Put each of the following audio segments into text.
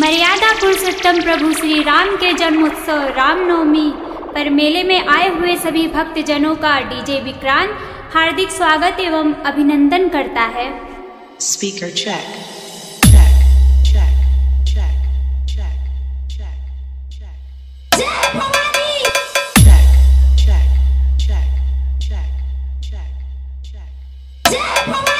मर्यादा पुरुषोत्तम प्रभु श्री राम के जन्मोत्सव रामनवमी पर मेले में आए हुए सभी भक्तजनों का डीजे विक्रांत हार्दिक स्वागत एवं अभिनंदन करता है Speaker check. Check.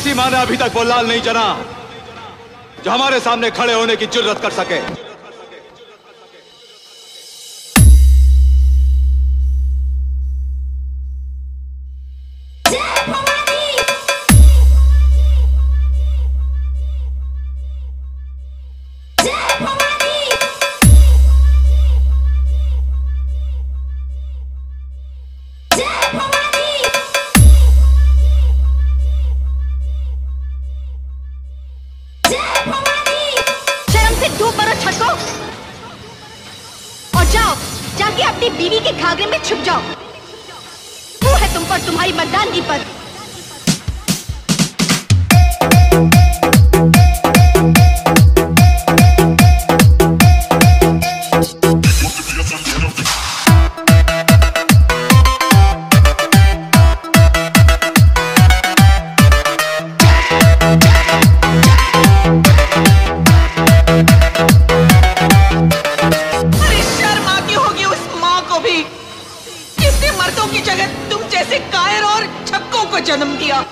किसी माने अभी तक वो लाल नहीं जना जो हमारे सामने खड़े होने की ज़रूरत कर सके। जाओ। जाके अपनी बीवी के घाघरे में छुप जाओ। वो है तुम पर तुम्हारी मतदान की पर। जगत तुम जैसे कायर और छक्कों को जन्म दिया।